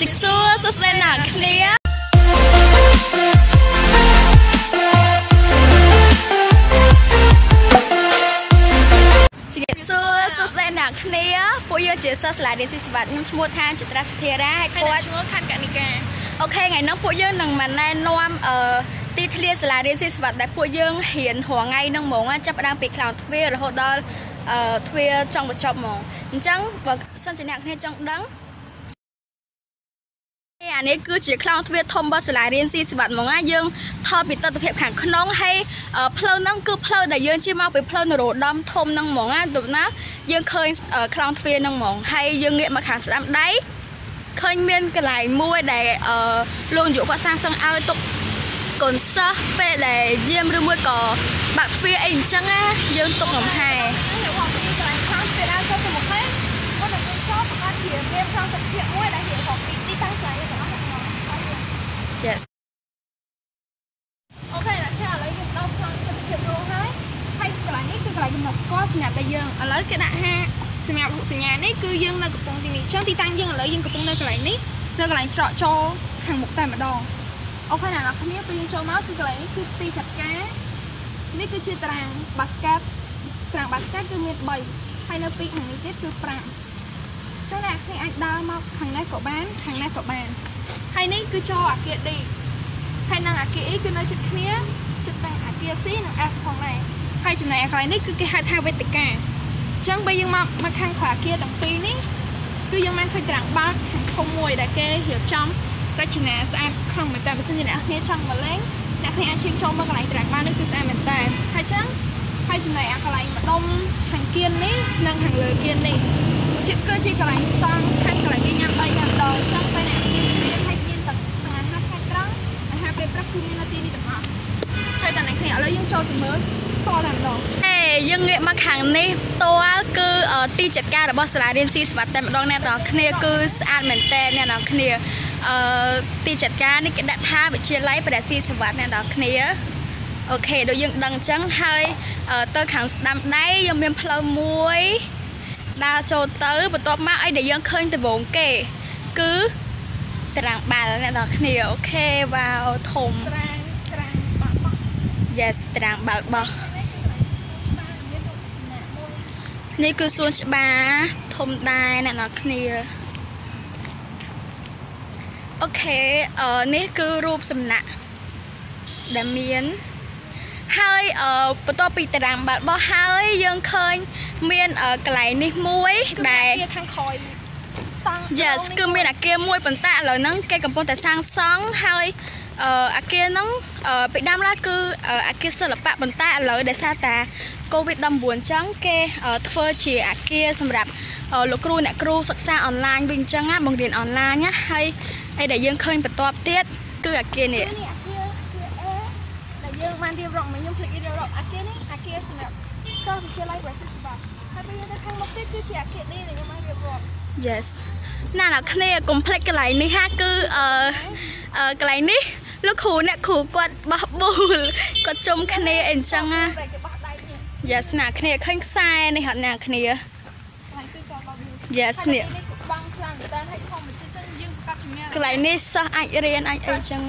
ជិះសួរសួស្តីអ្នកគ្នាជិះសួរសួស្តីអ្នកគ្នាពួកយើងជាសិស្សសាលារៀនស៊ីសវត្តខ្ញុំឈ្មោះថាចិត្រាសុធារាហើយគាត់ឈ្មោះខាន់កនិកាអូខេថ្ងៃនេះពួកយើងនឹងមកណែនាំអឺទីធ្លាសាលារៀនស៊ីសវត្តដែលពួកយើងរៀនរាល់ថ្ងៃហ្នឹងហ្មងចាប់ផ្ដើមពីខ្លោងទ្វាររហូតដល់អឺទ្វារចង់បញ្ចប់ហ្មងអញ្ចឹងបើសិនជាអ្នកគ្នាចង់ដឹង ឡានេះគឺជាខ្លោងទ្វារធំរបស់សាលារៀនស៊ីសវត្តមកណាយើងថតពីទស្សនវិជ្ជាខាងក្នុងហើយផ្លូវហ្នឹងគឺផ្លូវដែលយើងជិះមកពីផ្លូវនរោត្តមធំហ្នឹងហ្មងណាដូច្នេះយើងឃើញខ្លោងទ្វារហ្នឹងហ្មងហើយយើងងាកមកខាងស្ដាំដៃឃើញមានកន្លែងមួយដែលលោកនាយកគាត់សាងសង់ឲ្យទុកកូនសិស្សពេលដែលយាមឬមួយក៏បាក់ទ្វារអីអញ្ចឹងណាយើងទុកលំហែជាមានខាងសក្តិភាពមួយដែលហៀររបស់ពីទីតាំងស្លាយទាំងអស់ ស្គាល់សម្រាប់តែយើងឥឡូវគេដាក់ហាសម្រាប់រូបសញ្ញានេះគឺយើងនៅកំពង់ទីនេះអញ្ចឹងទីតាំងយើងឥឡូវយើងកំពុងនៅកន្លែងនេះនៅកន្លែងច្រកចូលខាងមុខតែម្ដងអូខេអ្នកនរគ្នាពេលយើងចូលមកគឺកន្លែងនេះគឺទីចាត់ការនេះគឺជាតារាងបាស្កាតតារាងបាស្កាតគឺមាន3ហើយនៅពីខាងនេះទៀតគឺ5ចឹងអ្នកគ្នាអាចដើរមកខាងនេះក៏បានខាងនេះក៏បានហើយនេះគឺចូលអាគារ D ហើយនឹងអាគារ E គឺនៅជិតគ្នាជិតទាំងអាគារ C និង F ផងដែរ ហើយចំណែកអាកន្លែងនេះគឺគេហៅថាវេទិកាអញ្ចឹងបើយើងមកមកខាងខាងអាគារទាំងពីរនេះគឺយើងបានឃើញតារាងបាល់ខាងធំមួយដែលគេរៀបចំរចនាស្អាតក្នុងមែនតើបើសិនជាអ្នកគ្នាចង់មកលេងអ្នកគ្នាអាចឈានចូលមកកន្លែងតារាងបាល់នេះគឺស្អាតមែនតើហើយចឹងហើយចំណែកអាកន្លែងម្ដុំខាងគៀននេះនិងខាងលើគៀននេះជាគឺជាកន្លែងស្តង់ខាងកន្លែងគេញ៉ាំបាយញ៉ាំដងចង់ទៅអ្នកមានមានហើយមានទាំងទាំងអាហារថ្ងៃត្រង់អាហារពេលព្រឹកគឺមាននៅទីនេះទាំងអស់ហើយតើអ្នកគ្នាឥឡូវយើងចូលទៅមើល តតែម្ដងហេយើងងាកមកខាងនេះតលគឺទីចាត់ការរបស់សាលារៀនស៊ីស្វាត់តែម្ដងអ្នកនរគ្នាគឺស្អាតមែនតើអ្នកនរគ្នាអឺទីចាត់ការនេះគេដាក់ថាវិទ្យាល័យព្រះស៊ីស្វាត់អ្នកនរគ្នាអូខេដូចយើងដឹងអញ្ចឹងហើយទៅខាងស្ដាំដៃយើងមានផ្លូវមួយដើរចូលទៅបន្ទាប់មកអីដែលយើងឃើញដំបូងគេគឺតារាងបាល់អ្នកនរគ្នាអូខេវ៉ាវធំតារាងតារាងបាល់បោះ Yes តារាងបាល់បោះ នេះគឺសួនច្បារធំដែរអ្នកនរគ្នាអូខេអឺនេះគឺរូបសំណាក់ដែលមានហើយបន្ទាប់ពីតារាងបាល់បោះហើយយើងឃើញមានកន្លែងនេះមួយដែលខាងក្រោយស្តង់ Yes គឺមានអាគារមួយប៉ុន្តែឥឡូវហ្នឹងគេកំពុងតែសាងសង់ហើយ អឺអាគារហ្នឹងពីដើមឡើយគឺអាគារសិល្បៈប៉ុន្តែឥឡូវដោយសារតា COVID-19 អញ្ចឹងគេធ្វើជាអាគារសម្រាប់លោកគ្រូអ្នកគ្រូសិក្សាអនឡាញវិញអញ្ចឹងណាបង្រៀនអនឡាញណាហើយអីដែលយើងឃើញបន្ទាប់ទៀតគឺអាគារនេះយើងបានរៀបរាប់មកខ្ញុំភ្លេចរៀបរាប់អាគារនេះអាគារសម្រាប់សិស្សវិទ្យាល័យប្រសិទ្ធិបាទហើយពេលយើងទៅខាងមុខទៀតគឺជាអាគារនេះដែលខ្ញុំបានរៀបរាប់ Yes ណាស់អ្នកគ្នាកុំភ្លេចកន្លែងនេះហាគឺអឺកន្លែងនេះ លោកគ្រូអ្នកគ្រូគាត់បោះប៊ូលគាត់ជុំគ្នាអីអញ្ចឹងណា Yes អ្នកគ្នាឃើញខ្សែនេះអត់អ្នកគ្នា Yes នេះបងច្រើនតែឲ្យធម្មជាតិចឹងយើងប្រកាសជំនះកន្លែងនេះសិស្សអាចរៀនអាចអីចឹង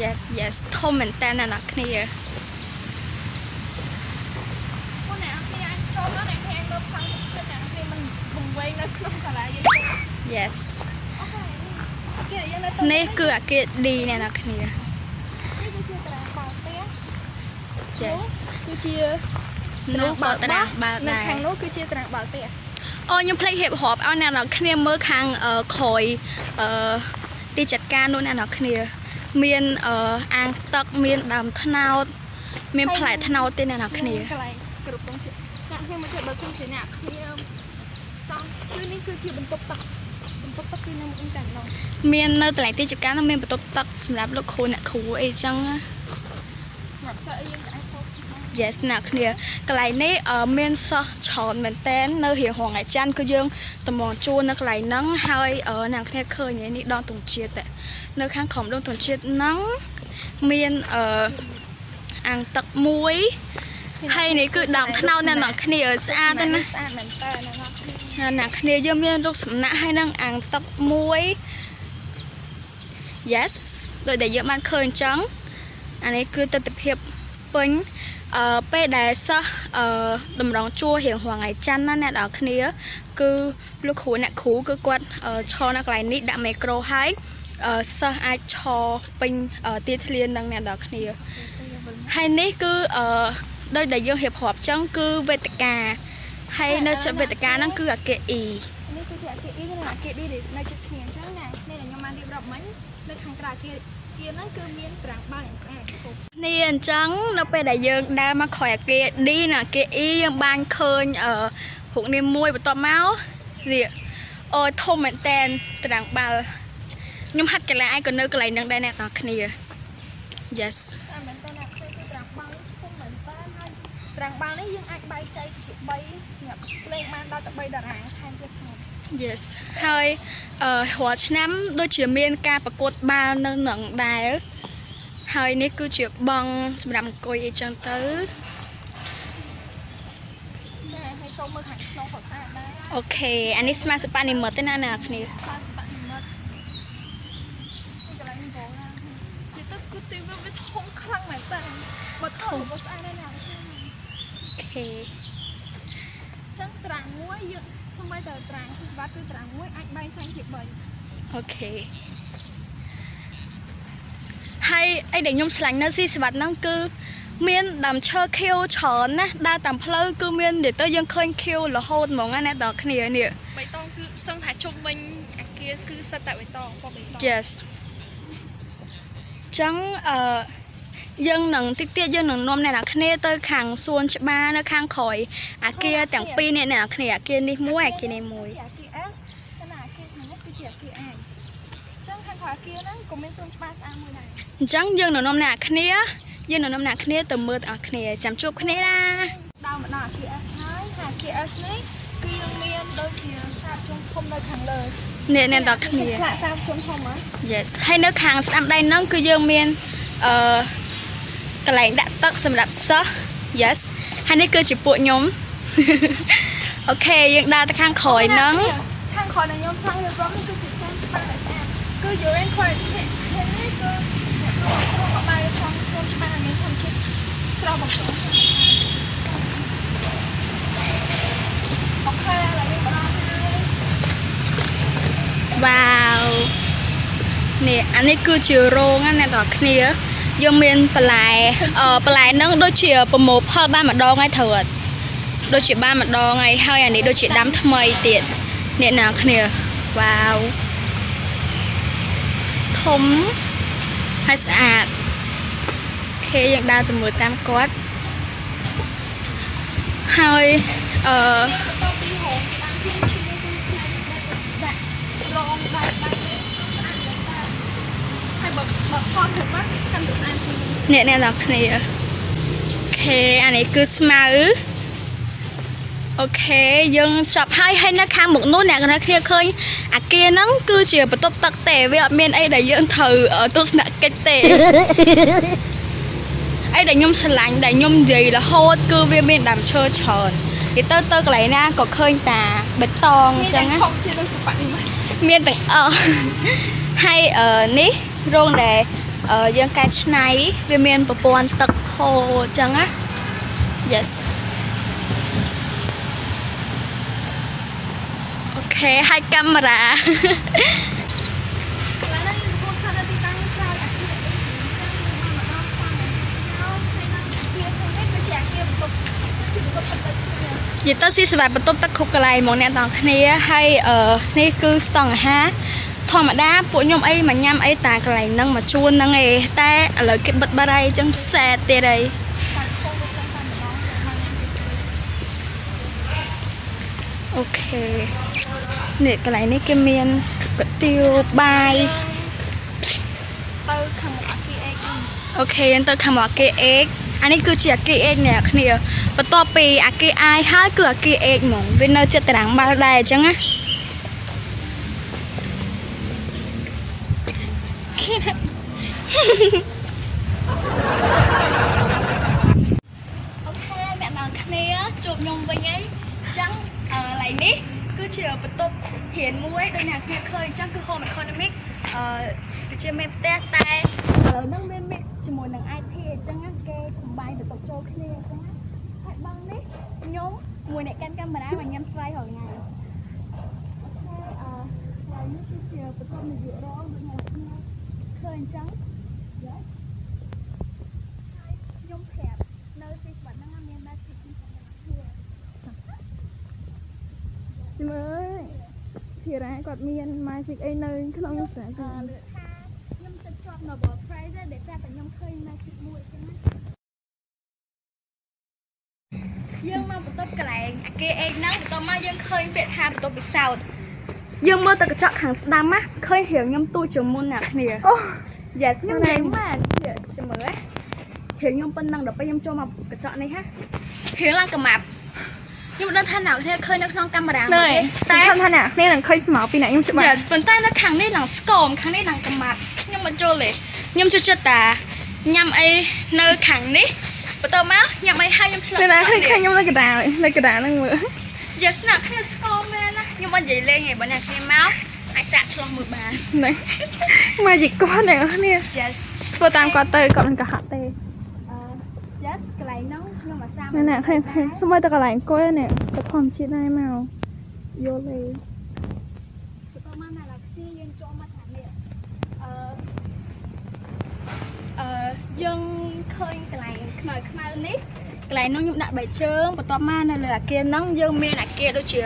Yes yes ធំមែនតើអ្នកនរគ្នាពួកអ្នកគ្នាអាចចូលមកអ្នកគ្នាមើលផងទឹកអ្នកគ្នាមិនបង្វែងនៅក្នុងសាលាយើង Yes អូខេយើង នៅនេះគឺអាគារ D អ្នកនរគ្នានេះគឺជាតារាងបាល់ផ្ទះ Yes គឺជានោះក៏តារាងបាល់ដែរនៅខាងនោះគឺជាតារាងបាល់ផ្ទះអូខ្ញុំភ្លេចហៀបរាប់ឲ្យអ្នកនរគ្នាមើលខាងក្រោយអឺទីจัดការនោះអ្នកនរគ្នា មានអាងទឹកមានដើមថ្នោត មានផ្លែថ្នោតទេអ្នកនរគ្នាកន្លែងគ្រប់ទាំងជាអ្នកខ្ញុំមកធ្វើបើសុំជាអ្នកគ្នាចង់គឺនេះគឺជាបន្ទប់ទឹក បន្ទប់ទឹកគឺនៅមុខតែម្ដងមាននៅកន្លែងទីចការនោះមានបន្ទប់ទឹកសម្រាប់លោកគ្រូអ្នកគ្រូអីចឹងសម្រាប់សិស្សអីយើងអាចចូល Yes អ្នកគ្នាកន្លែងនេះមានសិស្សច្រើនមែនតែននៅរៀងរងថ្ងៃច័ន្ទគឺយើងតំងជួននៅកន្លែងហ្នឹងហើយអ្នកគ្នាឃើញនេះដងទងជាតិនៅខាងក្រោមដងទងជាតិហ្នឹងមានអឺអាងទឹកមួយហើយនេះគឺដើមថ្នោតអ្នកនរគ្នាស្អាតណាស់ស្អាតមែនតើអ្នកនរគ្នា ចាអ្នកគ្នាយើងមានរូបសំណាក់ហើយនឹងអាងទឹកមួយ Yes ដោយដែលយើងបានឃើញអញ្ចឹងអានេះគឺទស្សនវិជ្ជាពេញអឺពេលដែលសិស្សអឺតម្រង់ជួររៀងរងថ្ងៃច័ន្ទណាអ្នកនរគ្នា គឺលោកគ្រូអ្នកគ្រូគឺគាត់អឺឈរនៅកន្លែងនេះដាក់មីក្រូហើយអឺសិស្សអាចឈរពេញអឺទីធ្លានឹងអ្នកនរគ្នាហើយនេះគឺអឺដោយដែលយើងរៀបរាប់អញ្ចឹងគឺវេទិកា ហើយនៅជិតវេទិកាហ្នឹងគឺអាគារ E នេះគឺជាអាគារ E និងអាគារ D ដែលនៅជិតគ្នាអញ្ចឹងណានេះដែលខ្ញុំបានរៀបរាប់មិញនៅខាងក្រៅអាគារអាគារហ្នឹងគឺមានប្រាំងបាល់យ៉ាងស្អាតគោនេះអញ្ចឹងនៅពេលដែលយើងដើរមកក្រោយអាគារ D និងអាគារ E យើងបានឃើញអឺរូបនាមមួយបន្ទាប់មកនេះអូយធំមែនតែនត្រាំងបាល់ខ្ញុំហាត់កីឡាឯងក៏នៅកន្លែងហ្នឹងដែរអ្នកនរគ្នា Yes ស្អាតមែនតើណាផ្សេងពីប្រាំងបាល់នេះធំមែនតើ ហើយប្រាំងបាល់នេះយើងអាចបែងចែកជា3សម្រាប់លេងបានដល់ទៅ3តារាងថែមទៀតផង Yes ហើយអឺរាល់ឆ្នាំដូចជាមានការប្រកួតបាល់នៅនឹងដែរហើយនេះគឺជាបងសម្រាប់អង្គុយអីចឹងទៅចាហើយចូលមើលខាងក្នុងក៏ស្អាតដែរអូខេអានេះស្មាសបានិមិត្តទេណាអ្នកនរគ្នាស្វាស្បនិមិត្តនេះកន្លែងបងណានិយាយទៅគឺទីវាវាធំខ្លាំងមែនតើបើធំក៏ស្អាតដែរណាអូ ខេចឹងត្រាំងមួយយើងសូម្បីតែត្រាំងស៊ីសវ៉ាគឺត្រាំងមួយអាចបែងចែកជា3អូខេហើយអីដែលខ្ញុំឆ្លាញ់នៅស៊ីសវត្តហ្នឹងគឺមានដើមឈើខៀវច្រើនណាស់ដើរតាមផ្លូវគឺមាននិយាយទៅយើងឃើញខៀវរហូតហ្មងណាអ្នកនរគ្នានេះបៃតងគឺសឹងថាជុំវិញអាគារគឺសិតតែបៃតងពណ៌បៃតង Yes ចឹងអឺ យើងនឹងតិចទៀតយើងនឹងនាំអ្នកនរគ្នាទៅខាងសួនច្បារនៅខាងក្រោយអាគារទាំងពីរនេះអ្នកនរគ្នាអាគារនេះមួយអាគារនេះមួយជាអាគារ S តែណាអាគារខាងនេះគឺជាអាគារ I ចឹងខាងក្រៅអាគារហ្នឹងក៏មានសួនច្បារស្អាតមួយដែរអញ្ចឹងយើងនឹងនាំអ្នកនរគ្នាយើងនឹងនាំអ្នកនរគ្នាទៅមើលទាំងអស់គ្នាចាំជួបគ្នាណាដល់មកដល់អាគារ S ហើយហើយអាគារ S នេះគឺយើងមានដូចជាសាបជុំធំនៅខាងលើអ្នកអ្នកនរគ្នាផ្លាកសាបជុំធំហ៎ Yes ហើយនៅខាងស្ដាំដៃហ្នឹងគឺយើងមានអឺ កន្លែងដាក់ទឹកសម្រាប់សិស្ស Yes ហើយនេះគឺជាពួកខ្ញុំអូខេយើងដើរទៅខាងក្រោយហ្នឹងខាងក្រោយដែលខ្ញុំចង់រៀបរាប់នេះគឺជាសួនច្បារដែលស្អាតគឺ Urine Quarantine នេះគឺអ្នកក្នុងក្នុងបាយផងសួនច្បារដែលមានធម្មជាតិស្រស់បំផុតអូខេឥឡូវយើងបន្តហើយវ៉ាវនេះអានេះគឺជារោងណាអ្នកនរគ្នា យើងមានបន្លែអឺបន្លែហ្នឹងដូចជាប្រមូលផលបានម្ដងហើយត្រូវអត់ដូចជាបានម្ដងហើយហើយអានេះដូចជាដាំថ្មីទៀតអ្នកនរគ្នាវ៉ាវធំហើយស្អាតអូខេយើងដើរទៅមើលតាមគាត់ហើយអឺបន្ទាប់ពីហូបតា ហើយបើបើថតទៅមកកាន់តែស្អាតជាងអ្នកអ្នកនរគ្នាអូខេអានេះគឺស្មៅអូខេយើងចាប់ហើយហើយនៅខាងមុខនោះអ្នកនរគ្នាឃើញអាគារហ្នឹងគឺជាបន្ទប់ទឹកទេវាអត់មានអីដែលយើងត្រូវអឺទស្សនកិច្ចទេអីដែលខ្ញុំស្រឡាញ់ដែលខ្ញុំនិយាយរហូតគឺវាមានដើមឈើច្រើននិយាយទៅទៅកន្លែងណាក៏ឃើញតាបេតងអមានញ្ចឹតែងណាខំជាដូចសបនិមិត្តមានទាំងអស់ហើយអឺនេះ រោងដែលអឺយើងកែច្នៃវាមានប្រព័ន្ធទឹកហូរអញ្ចឹងណា Yes អូខេហើយកាមេរ៉ាឥឡូវនេះយើងកំពុងស្ថិតនៅទីតាំងក្រៅអាគារអីចឹងយើងមកដល់ស្ថានភាពហើយនៅអាគារខាងនេះគឺជាអាគារបន្ទប់គឺជាបន្ទប់ទឹកទៅគ្នានិយាយទៅស៊ីសេវាបន្ទប់ទឹកគ្រប់កន្លែងហ្មងអ្នកទាំងគ្នាហើយអឺនេះគឺស្តង់អាហារ ធម្មតាពួកខ្ញុំអីមកញ៉ាំអីតាកន្លែងហ្នឹងមកជួនហ្នឹងឯងតែឥឡូវគេបិទបាត់ហើយអញ្ចឹងសែតទៀតហើយតែខំវិញតែម្ដងមកញ៉ាំទីអូខេនេះកន្លែងនេះគេមានកាទៀវបាយទៅខាងមុខអាគារអេកនេះអូខេទៅខាងមកអាគារ X អានេះគឺជាអាគារ X អ្នកគ្នាបន្ទាប់ពីអាគារ I ហើយគឺអាគារ X ហ្មងវានៅចិត្តតារាងបាល់ដែរអញ្ចឹងណា អូខេអ្នកនរគ្នាជួបខ្ញុំវិញហើយអញ្ចឹងអឺកន្លែងនេះគឺគឺជាបន្ទប់រៀនមួយដូចអ្នកគ្នាឃើញអញ្ចឹងគឺ home economic អឺគឺជាមេផ្ទះតែឥឡូវហ្នឹងមាន mix ជាមួយនឹង IT អញ្ចឹងណាគេ combine បន្ទប់ចូលគ្នាអញ្ចឹងណាហើយបងនេះខ្ញុំមួយអ្នកកាន់កាមេរ៉ាមកញ៉ាំស្វាយរាល់ថ្ងៃអូខេអឺហើយនេះគឺជាបន្ទប់នាយករងដូចអ្នកគ្នា ឃើញអញ្ចឹង Yes ហើយខ្ញុំប្រាប់នៅទីស្វាត់ហ្នឹងមាន magic ខ្ញុំប្រាប់គ្នាជំអើយធីរ៉ាគាត់មាន magic អីនៅ ក្នុងស្រាអឺគឺលើកថាខ្ញុំទៅជាប់ Nobel Prize ដែរដែលតែខ្ញុំឃើញ magic មួយអញ្ចឹងណាយើងមកបន្ទប់កន្លែងអាគេអេហ្នឹងបន្ទាប់មកយើងឃើញពាក្យថាបន្ទប់ពិសោធន៍ យើងមើលទៅកញ្ចក់ខាងស្ដាំណាឃើញរាងខ្ញុំទូជាងមុនអ្នកគ្នាអូ Yes ខ្ញុំមែនិយានយមែនចាំមើលហ៎រាងខ្ញុំប៉ុណ្ណឹងដល់ពេលខ្ញុំចូលមកកញ្ចក់នេះហ่ะរាងឡើងកម៉ាប់ខ្ញុំមិនដឹងថាអ្នកគ្នាឃើញនៅក្នុងកាមេរ៉ាណែទេសំខាន់ថាអ្នកនេះនឹងឃើញស្មៅពីអ្នកខ្ញុំច្បាស់ Yes ប៉ុន្តែនៅខាងនេះឡើងស្គមខាងនេះឡើងកម៉ាត់ខ្ញុំមិនចូលទេខ្ញុំចូលចិត្តតាញ៉ាំអីនៅខាងនេះបន្តមកញ៉ាំអីហើយខ្ញុំឆ្លងអ្នកណាឃើញឃើញខ្ញុំនៅកណ្ដាលនៅកណ្ដាលហ្នឹងមើល Yes ណាគ្នាស្គមមែនណា ខ្ញុំមិននិយាយលេងទេបើអ្នកគ្នាមកអាចសាកឆ្លោះមើលបានហ្នឹង magic គាត់អ្នកនេះ Yes ធ្វើតាមគាត់ទៅគាត់មិនកុហកទេអឺ Yes កន្លែងហ្នឹងខ្ញុំអាសាណែអ្នកឃើញឃើញស្មើតែកន្លែងអង្គុយនេះទៅធម្មជាតិដែរមកយល់ទេបន្តមកណាឡាគ្នាយើងចូលមកខាងនេះអឺអឺយើងឃើញកន្លែងខ្មៅខ្មៅនេះ កន្លែងហ្នឹងខ្ញុំដាក់បីជើងបន្ទាប់មកនៅលើអាគារហ្នឹងយើងមានអាគារដូចជា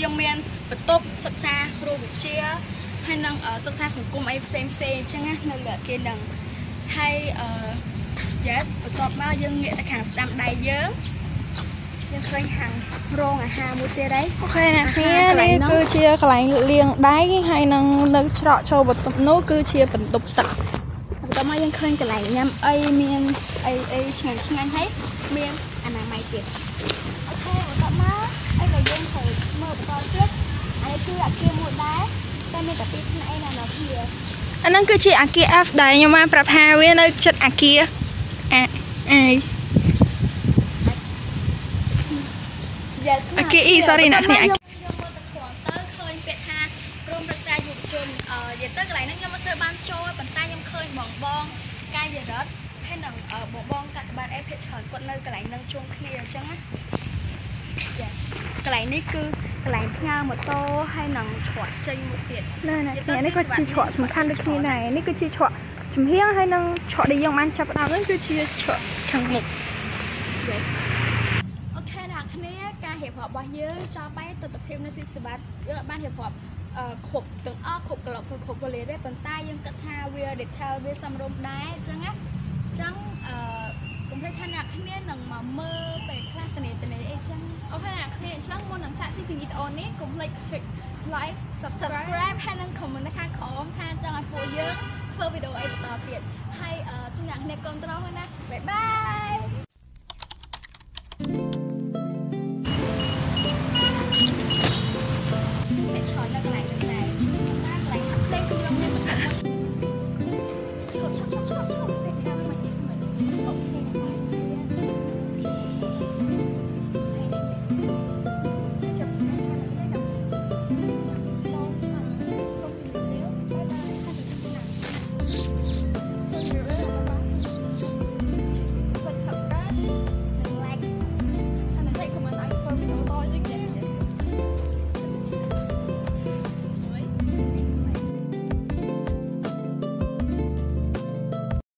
យើងមានបន្ទប់សិក្សារូបវិទ្យាហើយនឹងអឺសិក្សាសង្គមអីផ្សេងផ្សេងអញ្ចឹងណានៅលើអាគារហ្នឹងហើយអឺ yes បន្ទាប់មកយើងងាកទៅខាងស្ដាំដៃយើងយើងឃើញខាងរោងអាហារមួយទៀតហើយអូខេអ្នកគ្នាកន្លែនេះងហ្នឹងគឺជាកន្លែងលាងដៃហើយនឹងនៅច្រកចូលបន្ទប់នោះគឺជាបន្ទប់ទឹក បន្ទាប់មកយើងឃើញកន្លែងញ៉ាំអីមានអីអីឆ្ងាញ់ឆ្ងាញ់ហើយមានអនាម័យទៀតអូខេបន្ទាប់មកអីដែលយើងត្រូវមើលបន្តទៀតអានេះគឺអាគារមួយដែរតែមានតែពីរផ្នែកឯណានៅ here អាហ្នឹងគឺជាអាគារ F ដែលខ្ញុំបានប្រាប់ថាវានៅចិត្តអាគារអាអី Yes អាគារ E sorry អ្នកគ្នាអាគារ ខ្ញុំមើលទៅគ្រាន់ទៅឃើញពាក្យថាក្រុមប្រឹក្សា យុវជនអឺនិយាយទៅកន្លែងហ្នឹងខ្ញុំមិនសូវបានចូលទេប៉ុន្តែខ្ញុំឃើញបងបងកាយរដ្ឋហើយនឹងអឺបងបងកាកបាទអេភិកច្រើនគាត់នៅកន្លែងហ្នឹងជុំគ្នាអញ្ចឹងណា Yes កន្លែងនេះគឺកន្លែងផ្ញើម៉ូតូហើយនឹងច្រកចេញមួយទៀតណែអ្នកគ្នានេះក៏ជាច្រកសំខាន់ដូចគ្នាដែរនេះគឺជាច្រកចំហៀងហើយនឹងច្រកដែលយើងបានចាប់ផ្ដើមហ្នឹងគឺជាច្រកខាងមុខ Yes អូខេអ្នកគ្នាការរៀបរាប់របស់យើងចប់ហើយទស្សនវិជ្ជានៅស៊ីសវត្តយើងអាចបានរៀបរាប់អឺ គ្រប់ទាំងអស់គ្រប់ក្លោកគ្រប់គ្រប់វេលាទេប៉ុន្តែយើងគិតថាវា detail វាសំរុំដែរអញ្ចឹងណាអញ្ចឹងអឺកុំភ្លេចថាអ្នកគ្នានឹងមកមើលពេលខ្លះតនេតនេអីចឹងអូខេអ្នកគ្នាអញ្ចឹងមុននឹងចាក់ជីវីដេអូនេះកុំភ្លេចចុច like subscribe ហើយនិង comment នៅខាងក្រោមថាចង់ឲ្យពួកយើងធ្វើវីដេអូអីបន្តទៀតហើយសូមអ្នកគ្នាគ្រប់ត្រងណាបាយបាយ